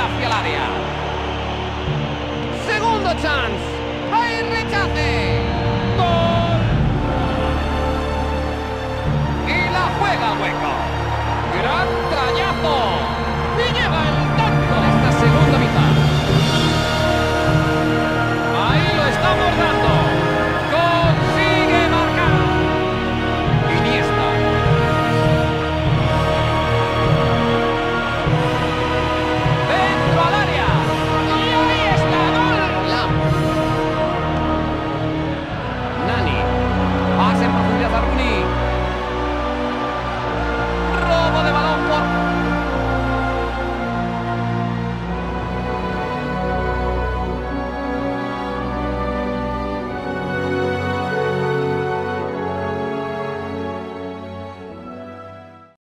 hacia el área. Segundo chance. ¡Hay rechace! Y la juega hueco. ¡Gran trayazo!